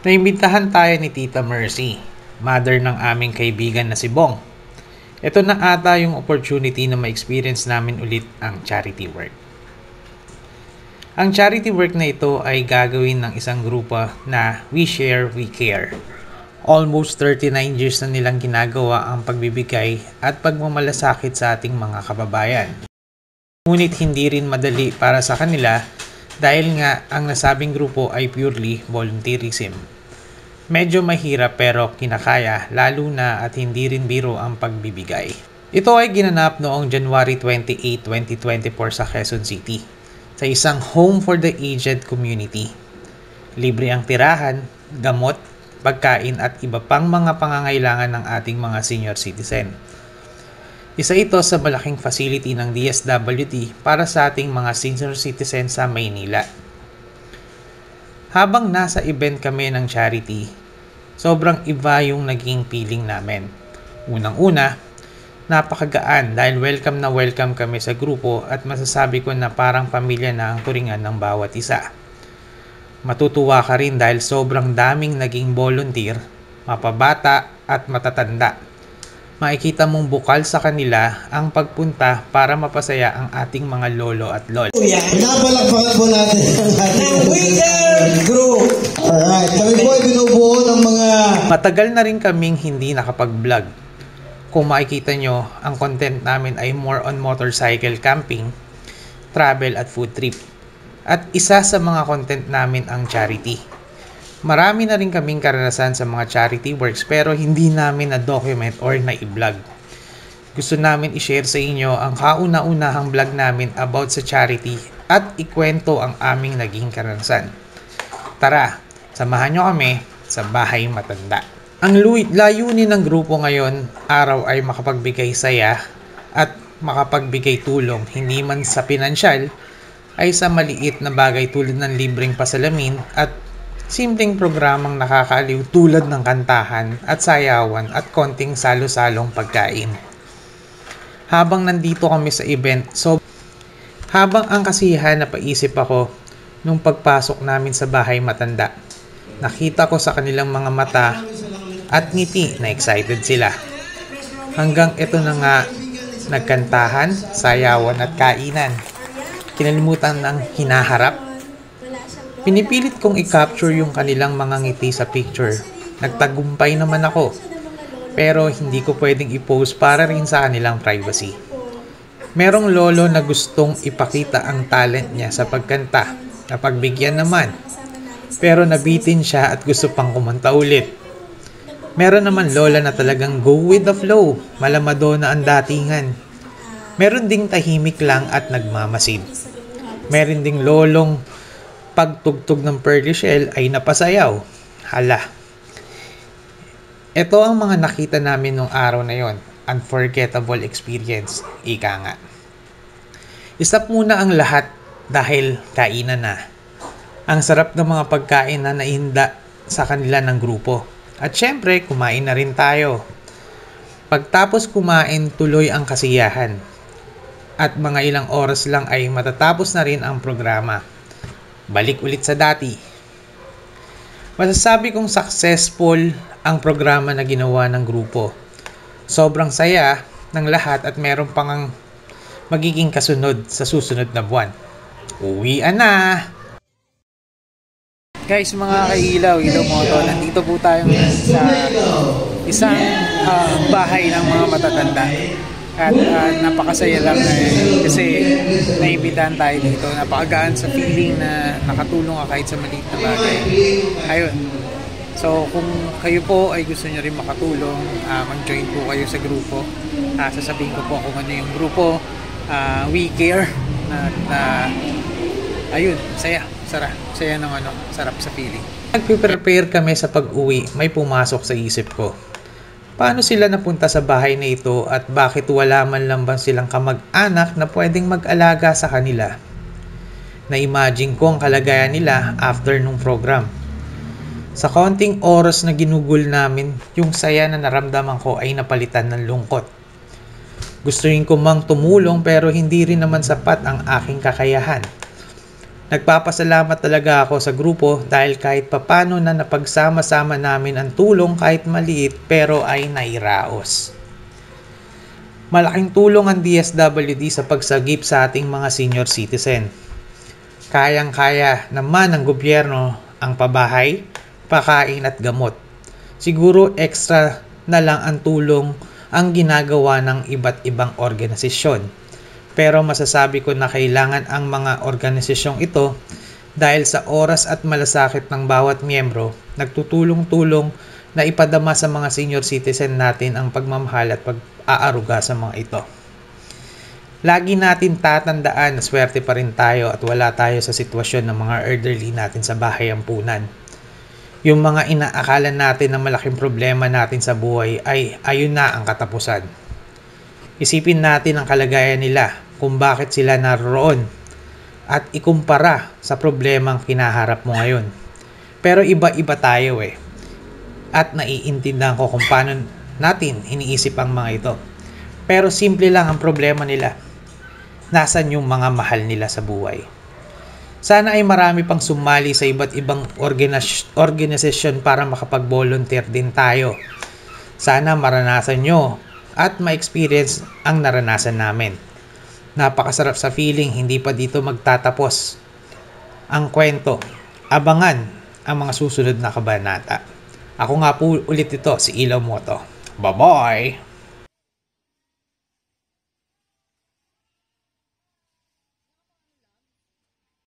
Naimbitahan tayo ni Tita Mercy, mother ng aming kaibigan na si Bong. Ito na ata yung opportunity na ma-experience namin ulit ang charity work. Ang charity work na ito ay gagawin ng isang grupo na We Share, We Care. Almost 39 years na nilang ginagawa ang pagbibigay at pagmamalasakit sa ating mga kababayan. Ngunit hindi rin madali para sa kanila dahil nga ang nasabing grupo ay purely volunteerism. Medyo mahirap pero kinakaya lalo na at hindi rin biro ang pagbibigay. Ito ay ginanap noong January 28, 2024 sa Quezon City sa isang home for the aged community. Libre ang tirahan, gamot, pagkain at iba pang mga pangangailangan ng ating mga senior citizen. Isa ito sa malaking facility ng DSWD para sa ating mga senior citizen sa Maynila. Habang nasa event kami ng charity, sobrang iba yung naging feeling namin. Unang-una, napakagaan dahil welcome na welcome kami sa grupo at masasabi ko na parang pamilya na ang turingan ng bawat isa. Matutuwa ka rin dahil sobrang daming naging volunteer, mapabata at matatanda makikita mong bukal sa kanila ang pagpunta para mapasaya ang ating mga lolo at lolo. Pinapalakpakan po natin ang ating weekend group. Alright, kami po ay binubuo ng mga... Matagal na rin kaming hindi nakapag-vlog. Kung makikita nyo, ang content namin ay more on motorcycle camping, travel at food trip. At isa sa mga content namin ang charity. Marami na rin kaming karanasan sa mga charity works pero hindi namin na-document or na-vlog. Gusto namin i-share sa inyo ang kauna-unahang vlog namin about sa charity at ikwento ang aming naging karanasan. Tara, samahan nyo kami sa Bahay Matanda. Ang layunin ng grupo ngayon, araw ay makapagbigay saya at makapagbigay tulong hindi man sa pinansyal ay sa maliit na bagay tulad ng libreng pasalamin at Simpleng programang nakakaaliw tulad ng kantahan at sayawan at konting salo-salong pagkain. Habang nandito kami sa event, so habang ang kasiyahan napaisip ako nung pagpasok namin sa bahay matanda. Nakita ko sa kanilang mga mata at ngiti na excited sila. Hanggang ito na nga nagkantahan, sayawan at kainan. Kinalimutan ng hinaharap Pinipilit kong i-capture yung kanilang mga ngiti sa picture. Nagtagumpay naman ako. Pero hindi ko pwedeng i-post para rin sa kanilang privacy. Merong lolo na gustong ipakita ang talent niya sa pagkanta. Napagbigyan naman. Pero nabitin siya at gusto pang kumanta ulit. Meron naman lola na talagang go with the flow. Malamado na ang datingan. Meron ding tahimik lang at nagmamasid. Meron ding lolong pagtugtog ng pearly shell ay napasayaw. Hala. Ito ang mga nakita namin nung araw na yon. Unforgettable experience. Ika nga. Istop muna ang lahat dahil kainan na. Ang sarap ng mga pagkain na nainda sa kanila ng grupo. At syempre, kumain na rin tayo. Pagtapos kumain, tuloy ang kasiyahan. At mga ilang oras lang ay matatapos na rin ang programa balik ulit sa dati. Masasabi kong successful ang programa na ginawa ng grupo. Sobrang saya ng lahat at meron pang magiging kasunod sa susunod na buwan. Uwian na! Guys, mga kailaw, ilaw moto, nandito po tayo sa isang uh, bahay ng mga matatanda. At uh, napakasaya lang eh, kasi naimbitahan tayo dito. Napakagaan sa feeling na nakatulong ka kahit sa maliit na bagay. Ayun. So kung kayo po ay gusto nyo rin makatulong, uh, mag-join po kayo sa grupo. Uh, sasabihin ko po kung ano yung grupo. Uh, we care. At uh, ayun, saya. Sarap. Saya ng ano, sarap sa feeling. Nagpe-prepare kami sa pag-uwi, may pumasok sa isip ko Paano sila napunta sa bahay na ito at bakit wala man lang ba silang kamag-anak na pwedeng mag-alaga sa kanila? Na-imagine ko ang kalagayan nila after nung program. Sa konting oras na ginugol namin, yung saya na naramdaman ko ay napalitan ng lungkot. Gusto rin ko mang tumulong pero hindi rin naman sapat ang aking kakayahan. Nagpapasalamat talaga ako sa grupo dahil kahit papano na napagsama-sama namin ang tulong kahit maliit pero ay nairaos. Malaking tulong ang DSWD sa pagsagip sa ating mga senior citizen. Kayang-kaya naman ng gobyerno ang pabahay, pakain at gamot. Siguro extra na lang ang tulong ang ginagawa ng iba't ibang organisasyon. Pero masasabi ko na kailangan ang mga organisasyong ito dahil sa oras at malasakit ng bawat miyembro, nagtutulong-tulong na ipadama sa mga senior citizen natin ang pagmamahal at pag-aaruga sa mga ito. Lagi natin tatandaan na swerte pa rin tayo at wala tayo sa sitwasyon ng mga elderly natin sa bahay ampunan. Yung mga inaakala natin na malaking problema natin sa buhay ay ayun na ang katapusan. Isipin natin ang kalagayan nila kung bakit sila naroon at ikumpara sa problemang kinaharap mo ngayon. Pero iba-iba tayo eh. At naiintindihan ko kung paano natin iniisip ang mga ito. Pero simple lang ang problema nila. Nasaan yung mga mahal nila sa buhay? Sana ay marami pang sumali sa iba't ibang organisasyon para makapag-volunteer din tayo. Sana maranasan nyo at ma-experience ang naranasan namin. Napakasarap sa feeling, hindi pa dito magtatapos ang kwento. Abangan ang mga susunod na kabanata. Ako nga po ulit ito, si Ilaw Moto. Bye-bye!